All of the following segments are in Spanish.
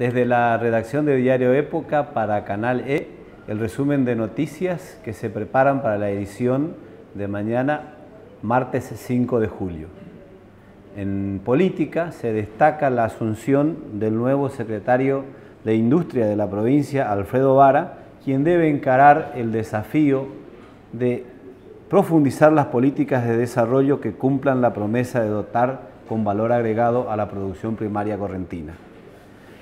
Desde la redacción de Diario Época para Canal E, el resumen de noticias que se preparan para la edición de mañana, martes 5 de julio. En política se destaca la asunción del nuevo secretario de Industria de la provincia, Alfredo Vara, quien debe encarar el desafío de profundizar las políticas de desarrollo que cumplan la promesa de dotar con valor agregado a la producción primaria correntina.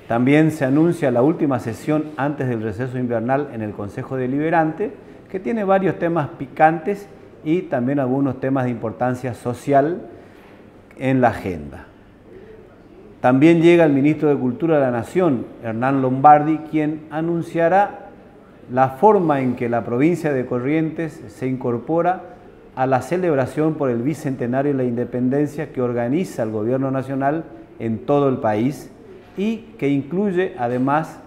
También se anuncia la última sesión antes del receso invernal en el Consejo Deliberante, que tiene varios temas picantes y también algunos temas de importancia social en la agenda. También llega el ministro de Cultura de la Nación, Hernán Lombardi, quien anunciará la forma en que la provincia de Corrientes se incorpora a la celebración por el Bicentenario de la Independencia que organiza el Gobierno Nacional en todo el país y que incluye además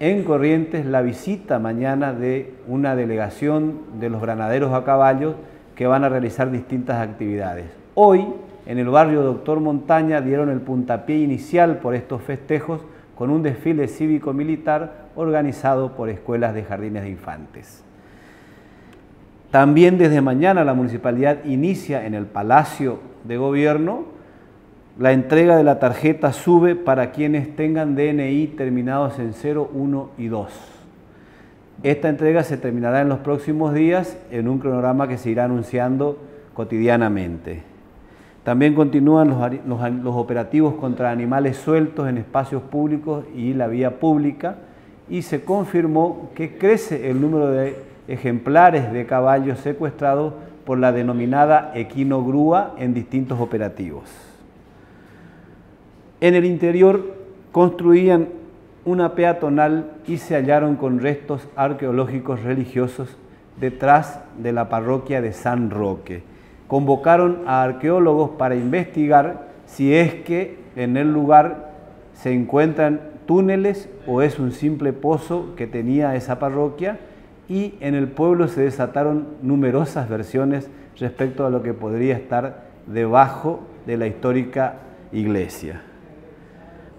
en Corrientes la visita mañana de una delegación de los granaderos a caballo que van a realizar distintas actividades. Hoy, en el barrio Doctor Montaña, dieron el puntapié inicial por estos festejos con un desfile cívico-militar organizado por escuelas de jardines de infantes. También desde mañana la municipalidad inicia en el Palacio de Gobierno la entrega de la tarjeta sube para quienes tengan DNI terminados en 0, 1 y 2. Esta entrega se terminará en los próximos días en un cronograma que se irá anunciando cotidianamente. También continúan los, operativos contra animales sueltos en espacios públicos y la vía pública y se confirmó que crece el número de ejemplares de caballos secuestrados por la denominada equinogrúa en distintos operativos. En el interior construían una peatonal y se hallaron con restos arqueológicos religiosos detrás de la parroquia de San Roque. Convocaron a arqueólogos para investigar si es que en el lugar se encuentran túneles o es un simple pozo que tenía esa parroquia y en el pueblo se desataron numerosas versiones respecto a lo que podría estar debajo de la histórica iglesia.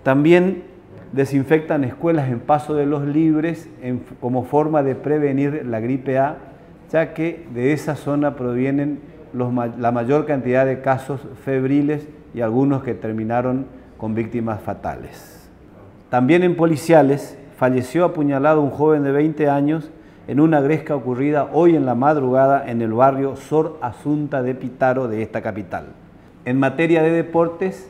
También desinfectan escuelas en paso de los libres como forma de prevenir la gripe A, ya que de esa zona provienen la mayor cantidad de casos febriles y algunos que terminaron con víctimas fatales. También en policiales falleció apuñalado un joven de 20 años en una gresca ocurrida hoy en la madrugada en el barrio Sor Asunta de Pitaro de esta capital. En materia de deportes,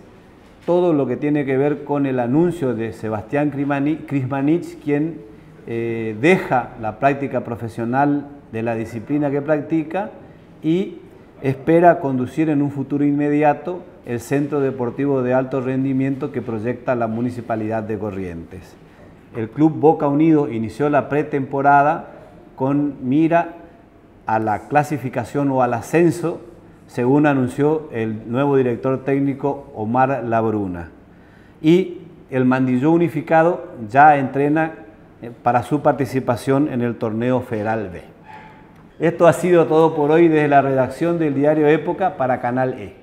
todo lo que tiene que ver con el anuncio de Sebastián Krismanich, quien eh, deja la práctica profesional de la disciplina que practica y espera conducir en un futuro inmediato el Centro Deportivo de Alto Rendimiento que proyecta la Municipalidad de Corrientes. El Club Boca Unido inició la pretemporada con mira a la clasificación o al ascenso según anunció el nuevo director técnico Omar Labruna. Y el Mandilló Unificado ya entrena eh, para su participación en el torneo Federal B. Esto ha sido todo por hoy desde la redacción del diario Época para Canal E.